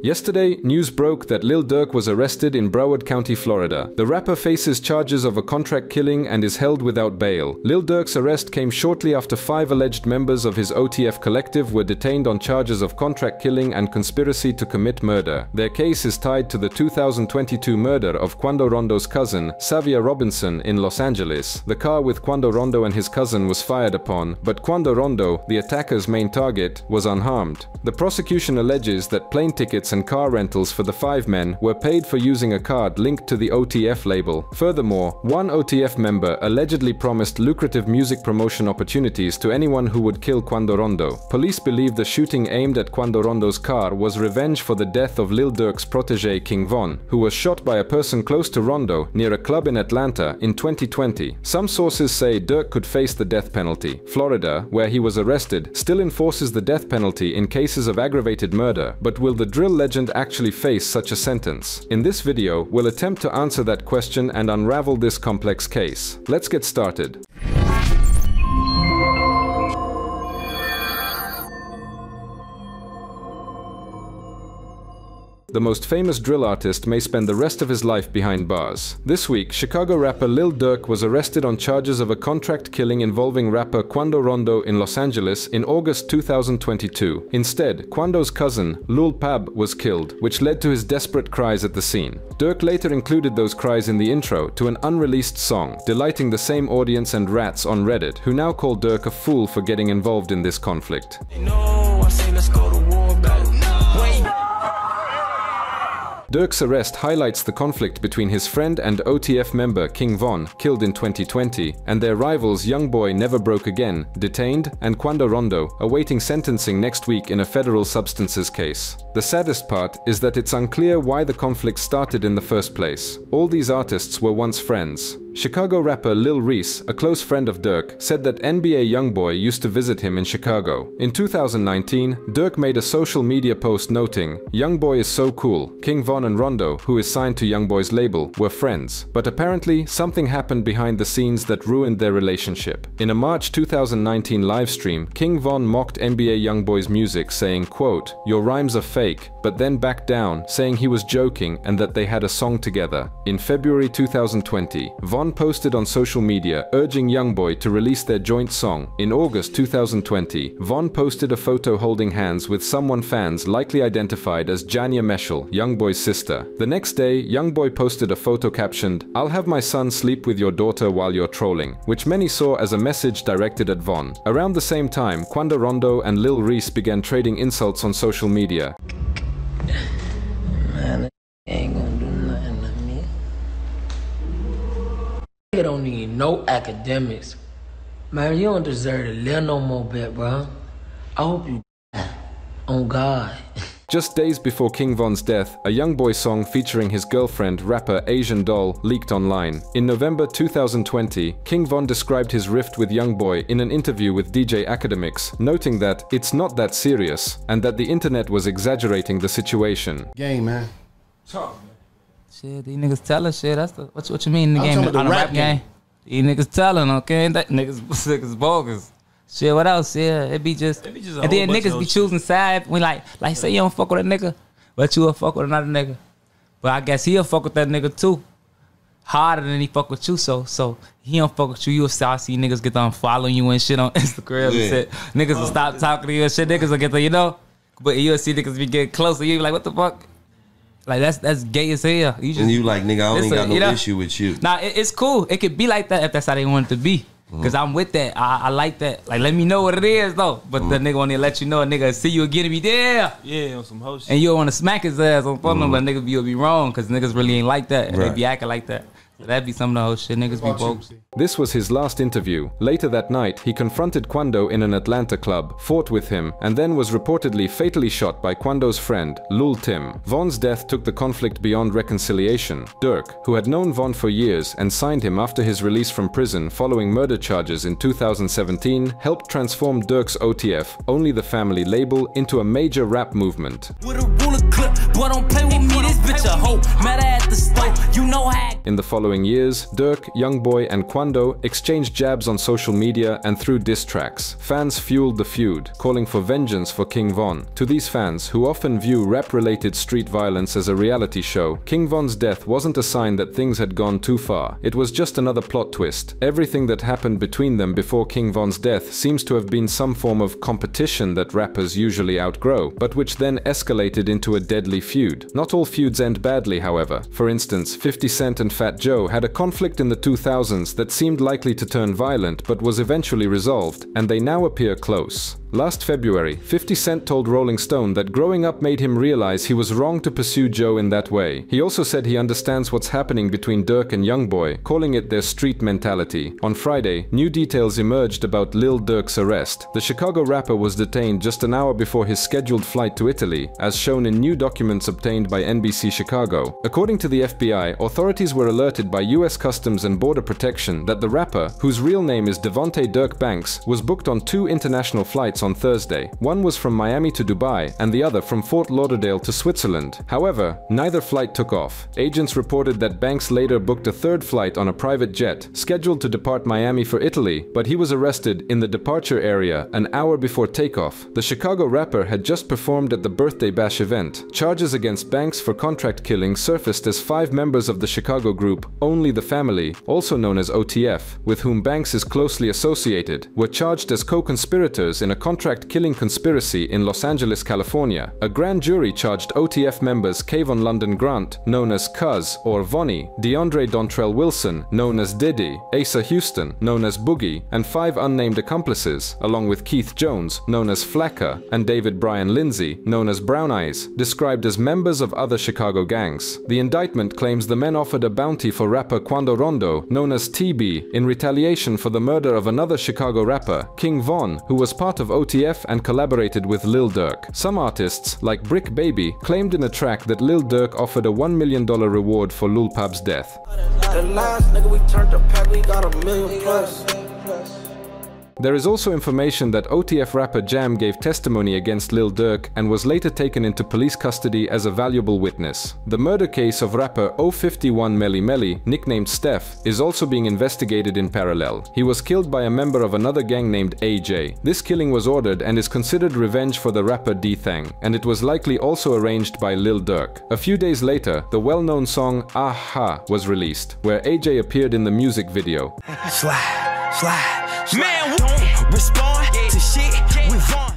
Yesterday, news broke that Lil Durk was arrested in Broward County, Florida. The rapper faces charges of a contract killing and is held without bail. Lil Durk's arrest came shortly after five alleged members of his OTF collective were detained on charges of contract killing and conspiracy to commit murder. Their case is tied to the 2022 murder of Quando Rondo's cousin, Savia Robinson, in Los Angeles. The car with Quando Rondo and his cousin was fired upon, but Quando Rondo, the attacker's main target, was unharmed. The prosecution alleges that plane tickets and car rentals for the five men were paid for using a card linked to the OTF label. Furthermore, one OTF member allegedly promised lucrative music promotion opportunities to anyone who would kill Quando Rondo. Police believe the shooting aimed at Quando Rondo's car was revenge for the death of Lil Durk's protege King Von, who was shot by a person close to Rondo near a club in Atlanta in 2020. Some sources say Durk could face the death penalty. Florida, where he was arrested, still enforces the death penalty in cases of aggravated murder, but will the drill legend actually face such a sentence? In this video, we'll attempt to answer that question and unravel this complex case. Let's get started. The most famous drill artist may spend the rest of his life behind bars. This week, Chicago rapper Lil Durk was arrested on charges of a contract killing involving rapper Quando Rondo in Los Angeles in August 2022. Instead, Quando's cousin, Lul Pab, was killed, which led to his desperate cries at the scene. Durk later included those cries in the intro to an unreleased song, delighting the same audience and rats on Reddit, who now call Durk a fool for getting involved in this conflict. Durk's arrest highlights the conflict between his friend and OTF member King Von, killed in 2020, and their rivals Youngboy Never Broke Again, detained, and Quando Rondo, awaiting sentencing next week in a federal substances case. The saddest part is that it's unclear why the conflict started in the first place. All these artists were once friends. Chicago rapper Lil Reese, a close friend of Durk, said that NBA Youngboy used to visit him in Chicago. In 2019, Durk made a social media post noting, Youngboy is so cool, King Von and Rondo, who is signed to Youngboy's label, were friends. But apparently, something happened behind the scenes that ruined their relationship. In a March 2019 livestream, King Von mocked NBA Youngboy's music, saying, quote, Your rhymes are fake, but then backed down, saying he was joking and that they had a song together. In February 2020, Von posted on social media urging Youngboy to release their joint song. In August 2020, Von posted a photo holding hands with someone fans likely identified as Jania Meshel, Youngboy's sister. The next day, Youngboy posted a photo captioned, I'll have my son sleep with your daughter while you're trolling, which many saw as a message directed at Von. Around the same time, Quando Rondo and Lil Reese began trading insults on social media. Man, ain't gonna do nothing to me. You don't need no academics. Man, you don't deserve to live no more bit, bro. I hope you die. On God. Just days before King Von's death, a young Youngboy song featuring his girlfriend, rapper Asian Doll, leaked online. In November 2020, King Von described his rift with Youngboy in an interview with DJ Akademiks, noting that it's not that serious and that the internet was exaggerating the situation. Game, man. Shit, these niggas telling shit. That's the what, what you mean in the I'm game talking about on the the rap rap game. These niggas telling, okay? That niggas niggas bogus. Shit, what else? Yeah, it be just, be just a and then whole bunch niggas of be shit. choosing side. We like like say you don't fuck with a nigga, but you will fuck with another nigga. But I guess he'll fuck with that nigga too. Harder than he fuck with you, so so he don't fuck with you. You'll start see niggas get on following you and shit on Instagram Yeah. and shit. Niggas will stop oh. talking to you and shit. Niggas will get to you know, but you'll see niggas be getting closer. You be like, what the fuck? Like that's that's gay as hell. You just And you like, nigga, I don't Listen, ain't got no you know- issue with you. Nah, it, it's cool. It could be like that if that's how they want it to be. Mm-hmm. Cause I'm with that. I, I like that. Like, let me know what it is though. But Mm-hmm. the nigga want to let you know. A nigga see you again and be there. Yeah, on some hoe shit. And you don't want to smack his ass on phone, but nigga. You'll be wrong. Cause niggas really ain't like that. And Mm-hmm. Right. they be acting like that. So that'd be some of the whole shit. Niggas be bogus. This was his last interview. Later that night, he confronted Quando in an Atlanta club, fought with him, and then was reportedly fatally shot by Quando's friend, Lul Tim. Von's death took the conflict beyond reconciliation. Durk, who had known Von for years and signed him after his release from prison following murder charges in 2017, helped transform Durk's OTF, Only the Family label, into a major rap movement. Boy, don't play with me, this bitch a hoe. At the store, you know how. In the following years, Durk, Youngboy, and Quando exchanged jabs on social media and through diss tracks. Fans fueled the feud, calling for vengeance for King Von. To these fans, who often view rap-related street violence as a reality show, King Von's death wasn't a sign that things had gone too far. It was just another plot twist. Everything that happened between them before King Von's death seems to have been some form of competition that rappers usually outgrow, but which then escalated into a deadly feud. Not all feuds end badly, however. For instance, 50 Cent and Fat Joe had a conflict in the 2000s that seemed likely to turn violent but was eventually resolved, and they now appear close. Last February, 50 Cent told Rolling Stone that growing up made him realize he was wrong to pursue Joe in that way. He also said he understands what's happening between Durk and Youngboy, calling it their street mentality. On Friday, new details emerged about Lil Durk's arrest. The Chicago rapper was detained just an hour before his scheduled flight to Italy, as shown in new documents obtained by NBC Chicago. According to the FBI, authorities were alerted by US Customs and Border Protection that the rapper, whose real name is Devontae Durk Banks, was booked on two international flights on Thursday. One was from Miami to Dubai and the other from Fort Lauderdale to Switzerland. However, neither flight took off. Agents reported that Banks later booked a third flight on a private jet, scheduled to depart Miami for Italy, but he was arrested in the departure area an hour before takeoff. The Chicago rapper had just performed at the birthday bash event. Charges against Banks for contract killing surfaced as five members of the Chicago group Only the Family, also known as OTF, with whom Banks is closely associated, were charged as co-conspirators in a contract killing conspiracy in Los Angeles, California. A grand jury charged OTF members Kayvon London Grant, known as Cuz or Vonnie, DeAndre Dontrell Wilson, known as Diddy, Asa Houston, known as Boogie, and five unnamed accomplices, along with Keith Jones, known as Flacker, and David Brian Lindsay, known as Brown Eyes, described as members of other Chicago gangs. The indictment claims the men offered a bounty for rapper Quando Rondo, known as TB, in retaliation for the murder of another Chicago rapper, King Von, who was part of OTF and collaborated with Lil Durk. Some artists, like Bricc Baby, claimed in a track that Lil Durk offered a $1 million reward for Lil death. There is also information that OTF rapper Jam gave testimony against Lil Durk and was later taken into police custody as a valuable witness. The murder case of rapper 051 Melly Melly, nicknamed Steph, is also being investigated in parallel. He was killed by a member of another gang named AJ. This killing was ordered and is considered revenge for the rapper D-Thang, and it was likely also arranged by Lil Durk. A few days later, the well-known song ah Aha was released, where AJ appeared in the music video. Slide, slide, man, won't respond to shit.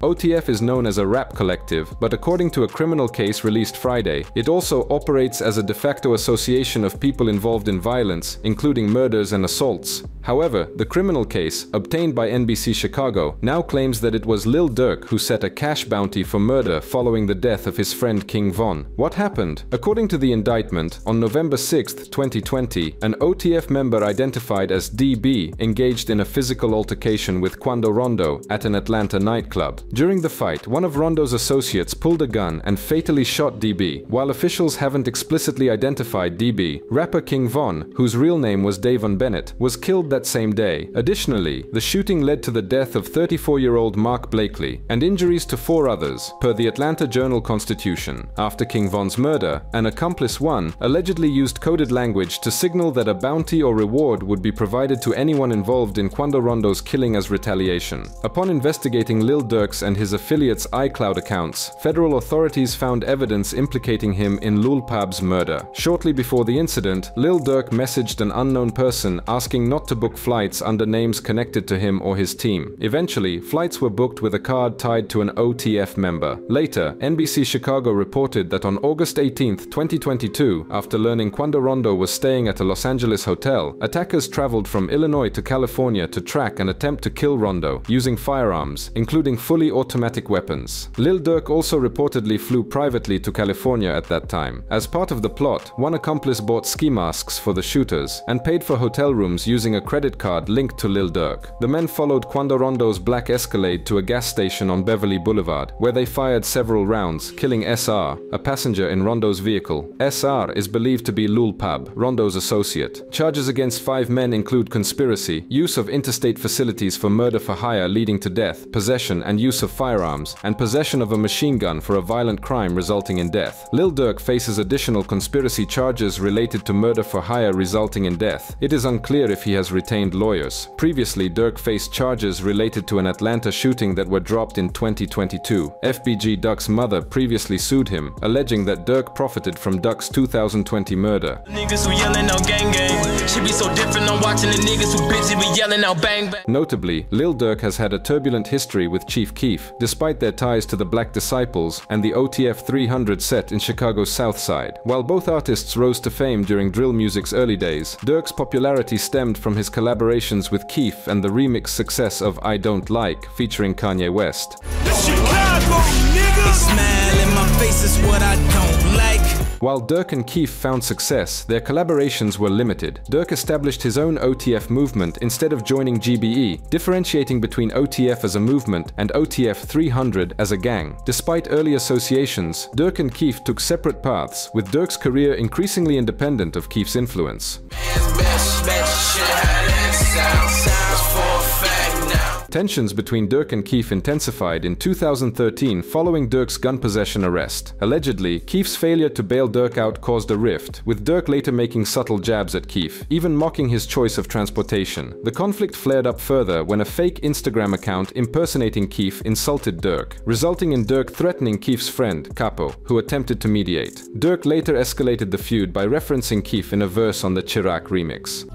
OTF is known as a rap collective, but according to a criminal case released Friday, it also operates as a de facto association of people involved in violence, including murders and assaults. However, the criminal case, obtained by NBC Chicago, now claims that it was Lil Durk who set a cash bounty for murder following the death of his friend King Von. What happened? According to the indictment, on November 6, 2020, an OTF member identified as DB engaged in a physical altercation with Quando Rondo at an Atlanta nightclub. During the fight, one of Rondo's associates pulled a gun and fatally shot DB. While officials haven't explicitly identified DB, rapper King Von, whose real name was Davon Bennett, was killed that same day. Additionally, the shooting led to the death of 34-year-old Mark Blakely and injuries to four others, per the Atlanta Journal-Constitution. After King Von's murder, an accomplice one allegedly used coded language to signal that a bounty or reward would be provided to anyone involved in Quando Rondo's killing as retaliation. Upon investigating Lil Durk's and his affiliates' iCloud accounts, federal authorities found evidence implicating him in Lul Pab's murder. Shortly before the incident, Lil Durk messaged an unknown person asking not to book flights under names connected to him or his team. Eventually, flights were booked with a card tied to an OTF member. Later, NBC Chicago reported that on August 18, 2022, after learning Quando Rondo was staying at a Los Angeles hotel, attackers traveled from Illinois to California to track and attempt to kill Rondo using firearms, including fully automatic weapons. Lil Durk also reportedly flew privately to California at that time. As part of the plot, one accomplice bought ski masks for the shooters and paid for hotel rooms using a credit card linked to Lil Durk. The men followed Quando Rondo's black Escalade to a gas station on Beverly Boulevard, where they fired several rounds, killing SR, a passenger in Rondo's vehicle. SR is believed to be Lul Pab, Rondo's associate. Charges against five men include conspiracy, use of interstate facilities for murder for hire leading to death, possession and use of firearms, and possession of a machine gun for a violent crime resulting in death. Lil Durk faces additional conspiracy charges related to murder for hire resulting in death. It is unclear if he has retained lawyers. Previously, Durk faced charges related to an Atlanta shooting that were dropped in 2022. FBG Duck's mother previously sued him, alleging that Durk profited from Duck's 2020 murder. Niggas who yelling out gang gang. Should be so different. I'm watching the niggas who bitches be yelling out bang bang. Notably, Lil Durk has had a turbulent history with Chief Keef, despite their ties to the Black Disciples and the OTF 300 set in Chicago's South Side. While both artists rose to fame during drill music's early days, Durk's popularity stemmed from his collaborations with Keef and the remix success of I Don't Like, featuring Kanye West. Chicago niggas. Smile in my face is what I don't like. While Durk and Keef found success, their collaborations were limited. Durk established his own OTF movement instead of joining GBE, differentiating between OTF as a movement and OTF 300 as a gang. Despite early associations, Durk and Keef took separate paths, with Durk's career increasingly independent of Keef's influence. Tensions between Durk and Keef intensified in 2013 following Durk's gun possession arrest. Allegedly, Keef's failure to bail Durk out caused a rift, with Durk later making subtle jabs at Keef, even mocking his choice of transportation. The conflict flared up further when a fake Instagram account impersonating Keef insulted Durk, resulting in Durk threatening Keef's friend, Capo, who attempted to mediate. Durk later escalated the feud by referencing Keef in a verse on the Chiraq remix.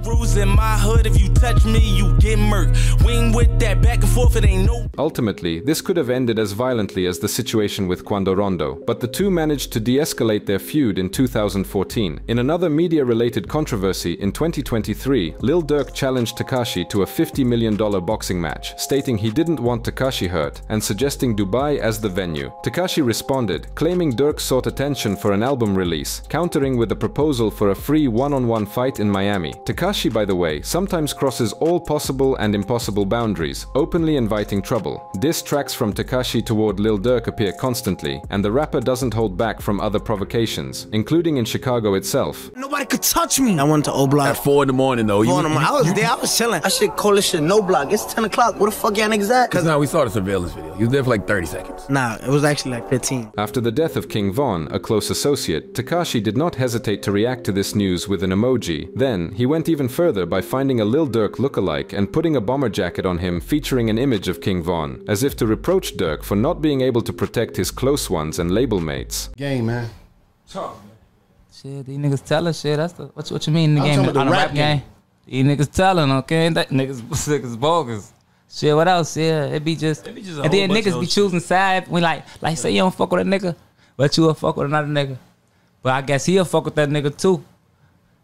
My hood. If you touch me, you get murked. We ain't with that back and forth. It ain't no. Ultimately, this could have ended as violently as the situation with Quando Rondo, but the two managed to de-escalate their feud in 2014. In another media-related controversy in 2023, Lil Durk challenged Tekashi to a $50 million boxing match, stating he didn't want Tekashi hurt and suggesting Dubai as the venue. Tekashi responded, claiming Durk sought attention for an album release, countering with a proposal for a free one-on-one fight in Miami. Tekashi, by the way, sometimes crosses all possible and impossible boundaries, openly inviting trouble. Diss tracks from Tekashi toward Lil Durk appear constantly, and the rapper doesn't hold back from other provocations, including in Chicago itself. Nobody could touch me. I went to O Block. At four in the morning though. Four in the morning. I was there. I was chilling. I should call this shit no block. It's 10 o'clock. Where the fuck y'all niggas at? Cause now we saw the surveillance video. You was there for like 30 seconds. Nah, it was actually like 15. After the death of King Von, a close associate, Tekashi did not hesitate to react to this news with an emoji. Then, he went even further by finding a Lil Durk lookalike and putting a bomber jacket on him featuring an image of King Von, as if to reproach Durk for not being able to protect his close ones and label mates. Game, man. talk. Shit, these niggas telling shit. That's the what, what you mean in the I'm game talking about on the the rap rap game? These niggas telling, okay? That niggas niggas bogus. Shit, what else? Yeah, it be just, It be just a and then whole bunch niggas of be shit. choosing side. We like, like say you don't fuck with a nigga, but you will fuck with another nigga. But I guess he'll fuck with that nigga too,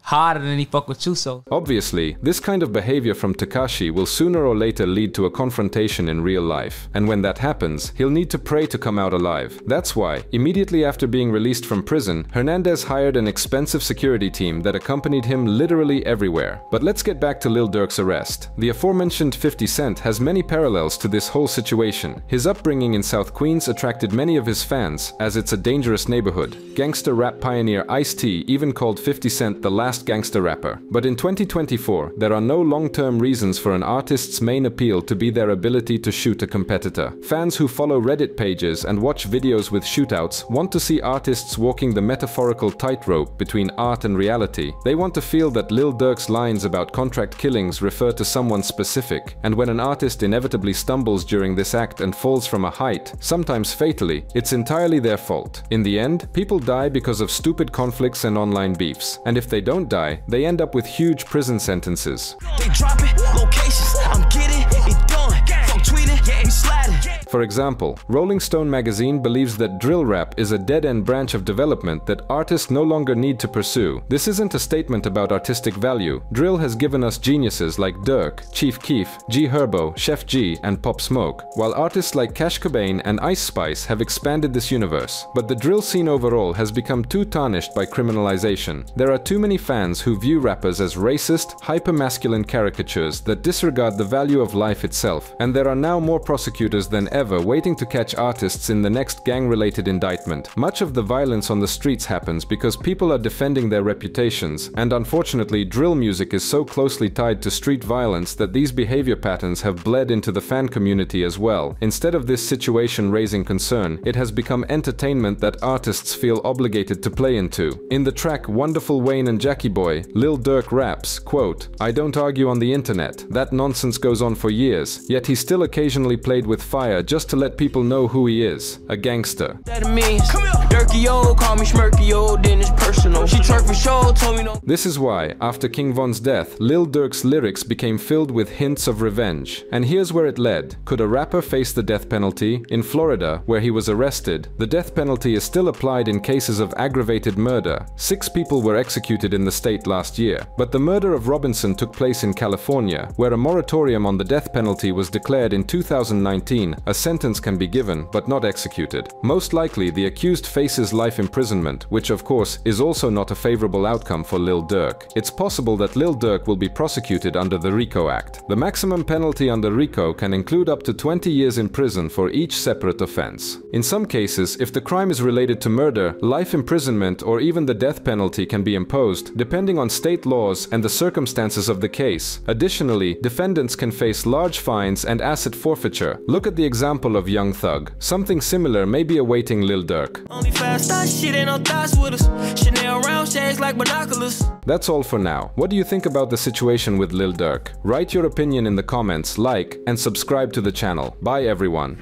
harder than he fuck with you. So Obviously, this kind of behavior from Tekashi will sooner or later lead to a confrontation in real life, and when that happens, he'll need to pray to come out alive. That's why, immediately after being released from prison, Hernandez hired an expensive security team that accompanied him literally everywhere. But let's get back to Lil Durk's arrest. The aforementioned 50 Cent has many parallels to this whole situation. His upbringing in South Queens attracted many of his fans, as it's a dangerous neighborhood. Gangster rap pioneer Ice-T even called 50 Cent the last gangster rapper. But in 2024, there are no long-term reasons for an artist's main appeal to be their ability to shoot a competitor. Fans who follow Reddit pages and watch videos with shootouts want to see artists walking the metaphorical tightrope between art and reality. They want to feel that Lil Durk's lines about contract killings refer to someone specific, and when an artist inevitably stumbles during this act and falls from a height, sometimes fatally, it's entirely their fault. In the end, people die because of stupid conflicts and online beefs, and if they don't die, they end up with huge prison sentences. For example, Rolling Stone magazine believes that drill rap is a dead-end branch of development that artists no longer need to pursue. This isn't a statement about artistic value. Drill has given us geniuses like Durk, Chief Keef, G Herbo, Sheff G, and Pop Smoke, while artists like Cash Cobain and Ice Spice have expanded this universe. But the drill scene overall has become too tarnished by criminalization. There are too many fans who view rappers as racist, hyper-masculine caricatures that disregard the value of life itself, and there are now more prosecutors than ever waiting to catch artists in the next gang-related indictment. Much of the violence on the streets happens because people are defending their reputations, and unfortunately drill music is so closely tied to street violence that these behavior patterns have bled into the fan community as well. Instead of this situation raising concern, it has become entertainment that artists feel obligated to play into. In the track Wonderful Wayne and Jackie Boy, Lil Durk raps, quote, I don't argue on the internet, that nonsense goes on for years, yet he still occasionally played with fire just to let people know who he is, a gangster. Dirky old, call me Smirky old, then it's personal. She twerk for sure, told me no. This is why, after King Von's death, Lil Durk's lyrics became filled with hints of revenge. And here's where it led. Could a rapper face the death penalty? In Florida, where he was arrested, the death penalty is still applied in cases of aggravated murder. Six people were executed in the state last year. But the murder of Robinson took place in California, where a moratorium on the death penalty was declared in 2019. A sentence can be given, but not executed. Most likely, the accused faces life imprisonment, which of course is also not a favorable outcome for Lil Durk. It's possible that Lil Durk will be prosecuted under the RICO Act. The maximum penalty under RICO can include up to 20 years in prison for each separate offense. In some cases, if the crime is related to murder, life imprisonment or even the death penalty can be imposed, depending on state laws and the circumstances of the case. Additionally, defendants can face large fines and asset forfeiture. Look at the example of Young Thug. Something similar may be awaiting Lil Durk. Fast shit ain't no thoughts with us. Chanel round shades like binoculars. That's all for now. What do you think about the situation with Lil Durk? Write your opinion in the comments, like, and subscribe to the channel. Bye everyone.